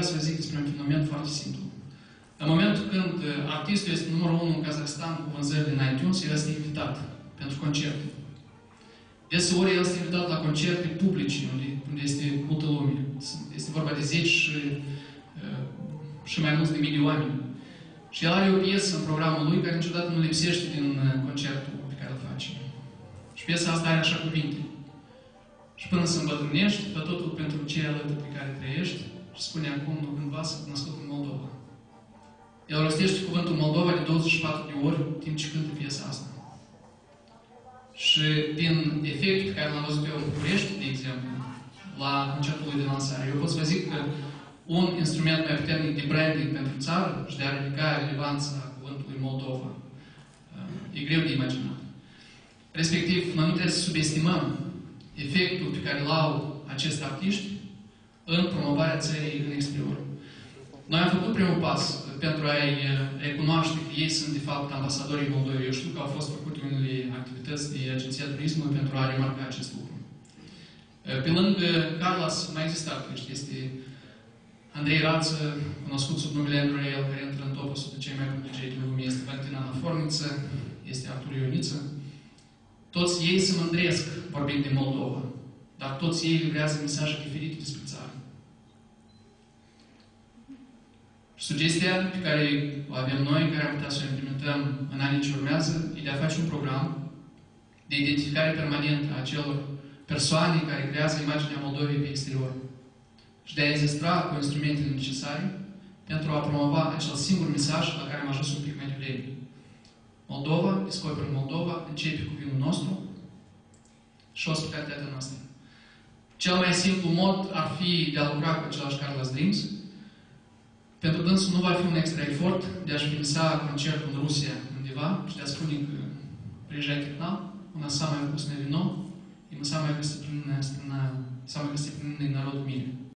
vrea să vă zic despre un fenomen foarte simplu. În momentul când uh, artistul este numărul 1 în Kazakhstan cu vânzări din iTunes, el este invitat pentru concerte. Deseori el este invitat la concerte publice, unde, unde este multă lume. Este vorba de zeci și, uh, și mai mulți de mii de oameni. Și el are o piesă în programul lui care niciodată nu lipsește din uh, concertul pe care îl face. Și piesa asta are așa cuvinte. Și până să îmbătrânești, pe totul pentru cei alături pe care trăiești, și spune acum, nu cândva să născut în Moldova. El rostește cuvântul Moldova de 24 de ori timp ce cântă piesa asta. Și din efectul pe care l-am văzut eu în București, de exemplu, la concertul lui de lansare, eu pot să vă zic că un instrument mai puternic de branding pentru țară și de a ridica relevanța cuvântului Moldova uh, e greu de imaginat. Respectiv, noi nu trebuie să subestimăm efectul pe care îl au acești artiști în promovarea țării în exterior. Noi am făcut primul pas pentru a-i recunoaște că ei sunt, de fapt, ambasadorii Moldovei. Eu știu că au fost făcute unele activități de Agenția Turismului pentru a remarca acest lucru. Pe lângă Carlos, mai există artiști. Este Andrei Rață, cunoscut sub numele Andrei, care intră în top 100 cei mai buni DJ din lume, este Valentina Naforniță, este Artur Ioniță. Toți ei se mândresc vorbind de Moldova, dar toți ei livrează mesaje diferite despre țară. Sugestia pe care o avem noi, care am putea să o implementăm în anii ce urmează, e de a face un program de identificare permanentă a celor persoane care creează imaginea Moldovei pe exterior și de a ezistra cu instrumentele necesare pentru a promova acel singur mesaj la care am ajuns un pic mai devreme. Moldova, descoperă Moldova, începe cu vinul nostru și ospitalitatea noastră. Cel mai simplu mod ar fi de a lucra cu același Carlos Dreams, pentru dânsul nu va fi un extra efort de a-și fixa concertul în Rusia undeva și de a spune că приезжайте к нам, у нас самое вкусное вино, и мы самая гостеприимная страна, самый гостеприимный народ в мире.